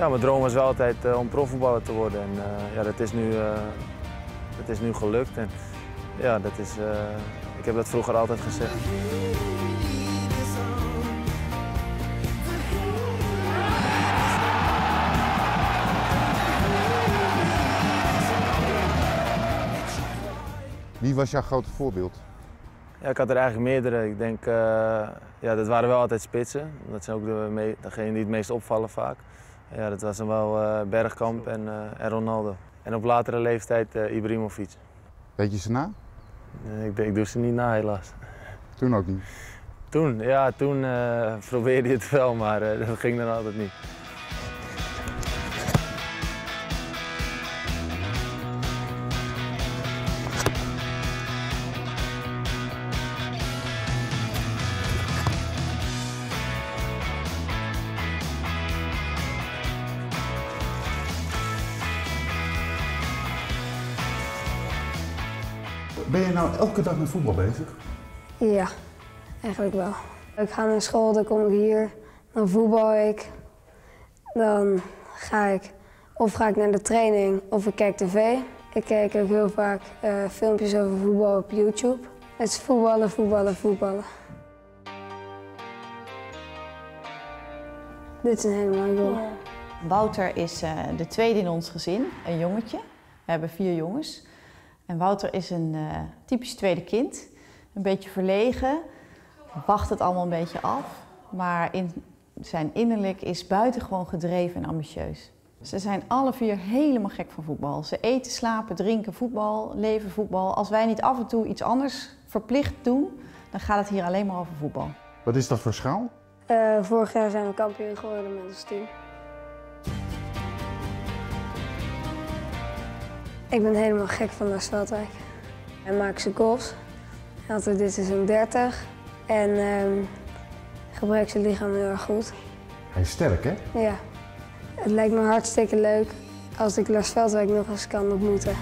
Ja, mijn droom was wel altijd uh, om profvoetballer te worden. En uh, ja, dat is nu, uh, dat is nu gelukt. En ja, dat is, ik heb dat vroeger altijd gezegd. Wie was jouw grote voorbeeld? Ja, ik had er eigenlijk meerdere. Ik denk, ja, dat waren wel altijd spitsen. Dat zijn ook de degenen die het meest opvallen vaak. Ja, dat was dan wel uh, Bergkamp en, uh, en, Ronaldo. En op latere leeftijd Ibrahimovic. Weet je ze na? ik, ik, doe ze niet na, helaas. Toen ook niet? Toen, ja, toen probeerde je het wel, maar dat ging dan altijd niet. Ben je nou elke dag met voetbal bezig? Ja, eigenlijk wel. Ik ga naar school, dan kom ik hier, dan voetbal ik. Dan ga ik of ga ik naar de training of ik kijk tv. Ik kijk ook heel vaak uh, filmpjes over voetbal op YouTube. Het is voetballen, voetballen, voetballen. Dit is een hele mooie goal. Wouter is uh, de tweede in ons gezin, een jongetje. We hebben vier jongens. En Wouter is een uh, typisch tweede kind. Een beetje verlegen, wacht het allemaal een beetje af. Maar in zijn innerlijk is buitengewoon gedreven en ambitieus. Ze zijn alle vier helemaal gek van voetbal. Ze eten, slapen, drinken voetbal, leven voetbal. Als wij niet af en toe iets anders verplicht doen, dan gaat het hier alleen maar over voetbal. Wat is dat voor schaal? Uh, vorig jaar zijn we kampioen geworden met ons team. Ik ben helemaal gek van Lars Veldwijk. Hij maakt zijn goals. Hij had er dit seizoen 30 en um, gebruikt zijn lichaam heel erg goed. Hij is sterk, hè? Ja. Het lijkt me hartstikke leuk als ik Lars Veldwijk nog eens kan ontmoeten.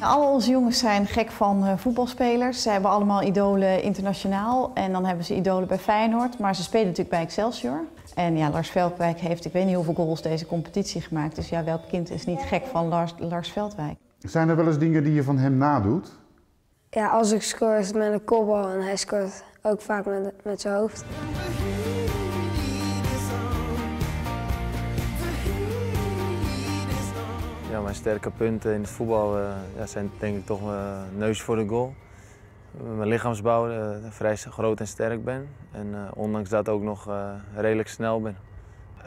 Al onze jongens zijn gek van uh, voetbalspelers. Ze hebben allemaal idolen internationaal en dan hebben ze idolen bij Feyenoord. Maar ze spelen natuurlijk bij Excelsior. En ja, Lars Veldwijk heeft, ik weet niet hoeveel goals deze competitie gemaakt. Dus ja, welk kind is niet gek van Lars, Lars Veldwijk? Zijn er wel eens dingen die je van hem nadoet? Ja, als ik is het met een kopbal en hij scoort ook vaak met, met zijn hoofd. Mijn sterke punten in het voetbal uh, ja, zijn denk ik toch mijn neus voor de goal mijn lichaamsbouw uh, vrij groot en sterk ben. En ondanks dat ook nog redelijk snel ben.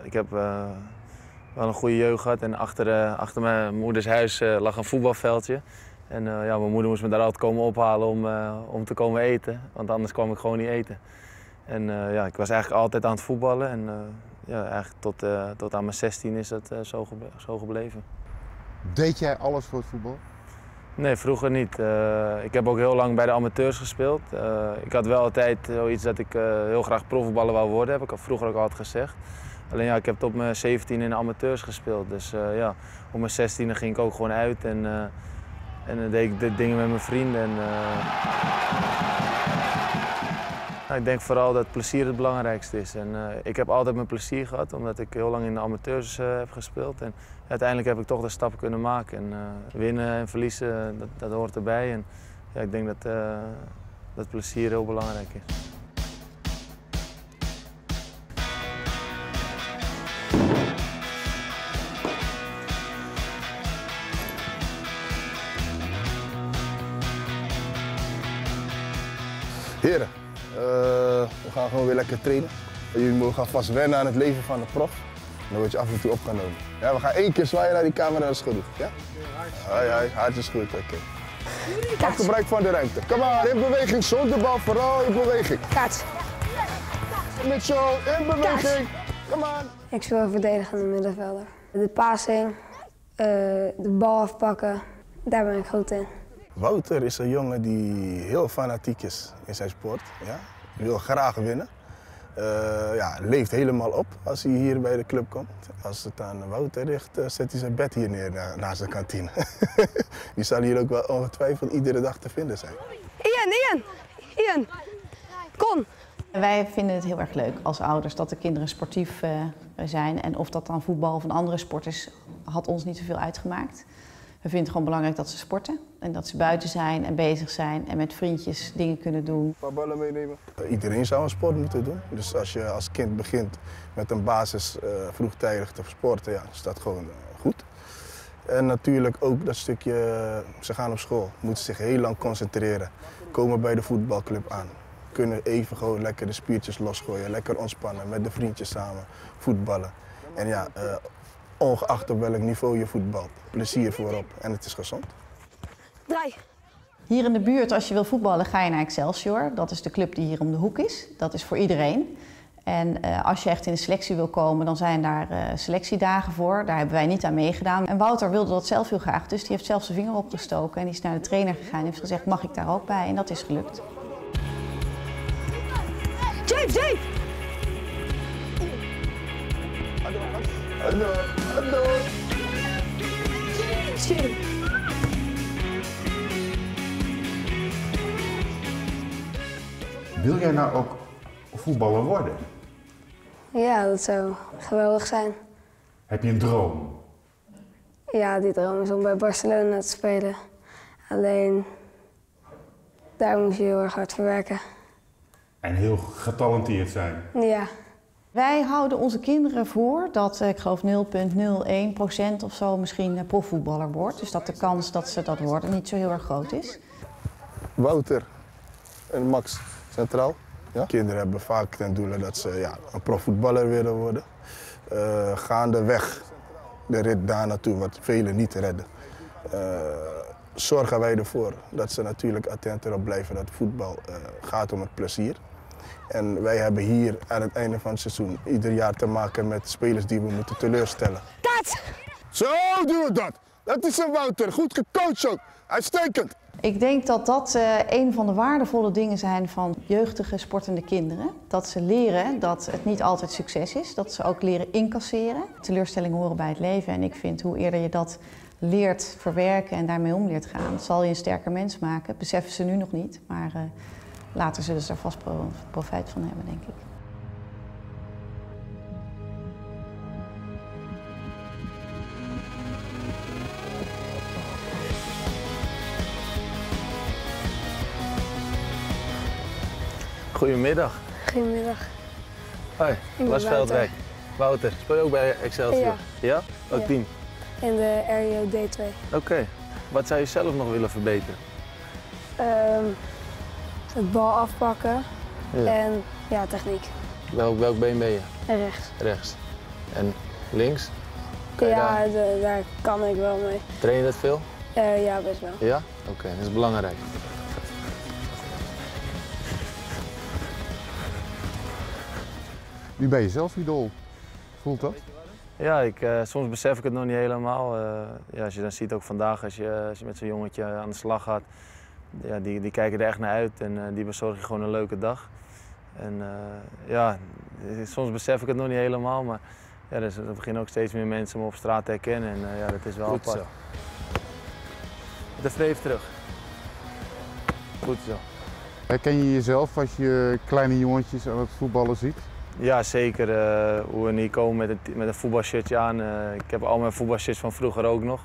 Ik heb wel een goede jeugd gehad en achter, achter mijn moeders huis lag een voetbalveldje. En ja, mijn moeder moest me daar altijd komen ophalen om, om te komen eten, want anders kwam ik gewoon niet eten. En ja, ik was eigenlijk altijd aan het voetballen en ja, eigenlijk tot, tot aan mijn 16 is dat zo gebleven. Deed jij alles voor het voetbal? Nee, vroeger niet. Uh, ik heb ook heel lang bij de amateurs gespeeld. Uh, ik had wel altijd zoiets dat ik heel graag profvoetballer wou worden, heb ik vroeger ook altijd gezegd. Alleen ja, ik heb tot mijn 17 in de amateurs gespeeld. Dus ja, op mijn 16 ging ik ook gewoon uit en, en dan deed ik dingen met mijn vrienden. En, nou, ik denk vooral dat plezier het belangrijkste is. En, ik heb altijd mijn plezier gehad, omdat ik heel lang in de amateurs heb gespeeld. En, uiteindelijk heb ik toch de stap kunnen maken. En, uh, winnen en verliezen, dat, dat, hoort erbij. En ja, ik denk dat, dat plezier heel belangrijk is. Gewoon weer lekker trainen. Jullie mogen gaan vast wennen aan het leven van de prof. Dan word je af en toe opgenomen. Ja, we gaan één keer zwaaien naar die camera, dat is goed. Ja? Hoi, hoi, hart is goed, oké. Okay. Maak gebruik van de ruimte. Kom maar, in beweging, zonder bal, vooral in beweging. Kaats. Mitchell, in beweging. Kom aan. Ik speel verdedigende middenvelder. De passing, uh, de bal afpakken, daar ben ik goed in. Wouter is een jongen die heel fanatiek is in zijn sport. Ja? Hij wil graag winnen. Uh, ja, leeft helemaal op als hij hier bij de club komt. Als het aan Wouter ligt, uh, zet hij zijn bed hier neer na, naast de kantine. die zal hier ook wel ongetwijfeld iedere dag te vinden zijn. Ian, Ian, Ian, kom. Wij vinden het heel erg leuk als ouders dat de kinderen sportief uh, zijn. En of dat dan voetbal of een andere sport is, had ons niet zoveel uitgemaakt. We vinden het gewoon belangrijk dat ze sporten. En dat ze buiten zijn en bezig zijn en met vriendjes dingen kunnen doen. Een paar ballen meenemen. Iedereen zou een sport moeten doen. Dus als je als kind begint met een basis uh, vroegtijdig te sporten, ja, is dat gewoon uh, goed. En natuurlijk ook dat stukje, ze gaan op school, moeten zich heel lang concentreren. Komen bij de voetbalclub aan. Kunnen even gewoon lekker de spiertjes losgooien, lekker ontspannen, met de vriendjes samen voetballen. En ja, uh, ongeacht op welk niveau je voetbalt, plezier voorop en het is gezond. Draai. Hier in de buurt, als je wil voetballen, ga je naar Excelsior. Dat is de club die hier om de hoek is. Dat is voor iedereen. En uh, als je echt in de selectie wil komen, dan zijn daar uh, selectiedagen voor. Daar hebben wij niet aan meegedaan. En Wouter wilde dat zelf heel graag, dus die heeft zelf zijn vinger opgestoken. En die is naar de trainer gegaan en heeft gezegd, mag ik daar ook bij? En dat is gelukt. James, James! Hallo, hallo. Wil jij nou ook voetballer worden? Ja, dat zou geweldig zijn. Heb je een droom? Ja, die droom is om bij Barcelona te spelen. Alleen, daar moet je heel erg hard voor werken. En heel getalenteerd zijn. Ja. Wij houden onze kinderen voor dat, ik geloof 0,01% of zo misschien profvoetballer wordt. Dus dat de kans dat ze dat worden niet zo heel erg groot is. Wouter en Max centraal. Ja? Kinderen hebben vaak ten doele dat ze ja, een profvoetballer willen worden. Uh, gaandeweg de rit daar naartoe, wat velen niet redden. Uh, zorgen wij ervoor dat ze natuurlijk attent erop blijven dat voetbal uh, gaat om het plezier. En wij hebben hier aan het einde van het seizoen ieder jaar te maken met spelers die we moeten teleurstellen. Dat! Zo doen we dat! Dat is een Wouter, goed gecoacht ook. Uitstekend! Ik denk dat dat uh, een van de waardevolle dingen zijn van jeugdige sportende kinderen. Dat ze leren dat het niet altijd succes is. Dat ze ook leren incasseren. Teleurstellingen horen bij het leven. En ik vind hoe eerder je dat leert verwerken en daarmee om leert gaan, zal je een sterker mens maken. Dat beseffen ze nu nog niet, maar uh, later zullen ze er vast profijt van hebben, denk ik. Goedemiddag. Goedemiddag. Hoi, Lars Veldwijk. Wouter, speel je ook bij Excelsior? Ja. Ja? Welk Ja. team? In de RJO D2. Oké. Wat zou je zelf nog willen verbeteren? Ehm, het bal afpakken Ja. en ja, techniek. Welk, welk been ben je? En rechts. Rechts. En links? Kan ja, daar- de- daar kan ik wel mee. Train je dat veel? Eh, ja, best wel. Ja? Oké, dat is belangrijk. Nu ben je zelf idool. Voelt dat? Ja, ik, eh, soms besef ik het nog niet helemaal. Eh, ja, als je dan ziet ook vandaag, als je, als je met zo'n jongetje aan de slag gaat, ja, die, die kijken er echt naar uit en eh, die bezorgen je gewoon een leuke dag. En eh, ja, soms besef ik het nog niet helemaal, maar ja, dus, er beginnen ook steeds meer mensen me op straat te herkennen en eh, ja, dat is wel Goed apart. zo. De vreef terug. Goed zo. Herken je jezelf als je kleine jongetjes aan het voetballen ziet? Ja, zeker. eh, hoe we hier komen met een, met een voetbalshirtje aan. eh, ik heb al mijn voetbalshirts van vroeger ook nog.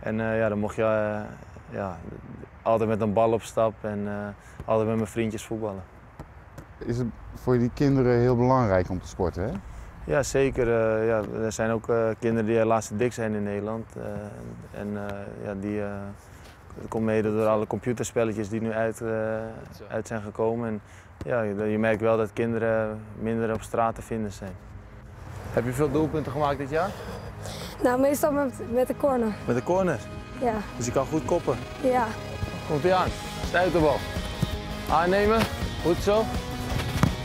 En eh, ja, dan mocht je ja, altijd met een bal op stap en eh, altijd met mijn vriendjes voetballen. Is het voor die kinderen heel belangrijk om te sporten, hè? Ja, zeker. eh, ja, er zijn ook eh, kinderen die helaas dik zijn in Nederland. eh, en eh, ja, die, eh, dat komt mede door alle computerspelletjes die nu uit, eh, uit zijn gekomen. En, ja, je je merkt wel dat kinderen minder op straat te vinden zijn. Heb je veel doelpunten gemaakt dit jaar? Nou, meestal met, met de corner. Met de corner. Ja, Dus je kan goed koppen. ja. Komt ie aan. Stuiterbal. Aannemen. Goed zo.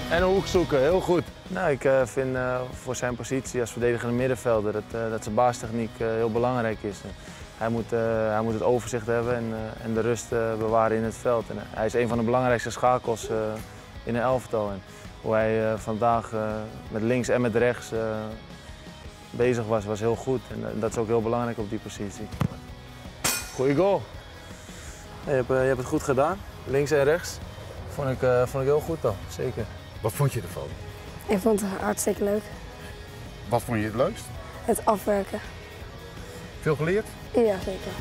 En een hoek zoeken. Heel goed. Nou, ik eh, vind eh, voor zijn positie als verdedigende middenvelder dat, eh, dat zijn baastechniek heel belangrijk is. hij, moet, hij moet het overzicht hebben en, en de rust bewaren in het veld. En, hij is een van de belangrijkste schakels in een elftal. En hoe hij vandaag met links en met rechts bezig was, was heel goed. En dat is ook heel belangrijk op die positie. Goeie goal. Je, hebt, eh, je hebt het goed gedaan, links en rechts. Vond ik, eh, vond ik heel goed dan, zeker. Wat vond je ervan? Ik vond het hartstikke leuk. Wat vond je het leukst? Het afwerken. Veel geleerd? Ja, zeker.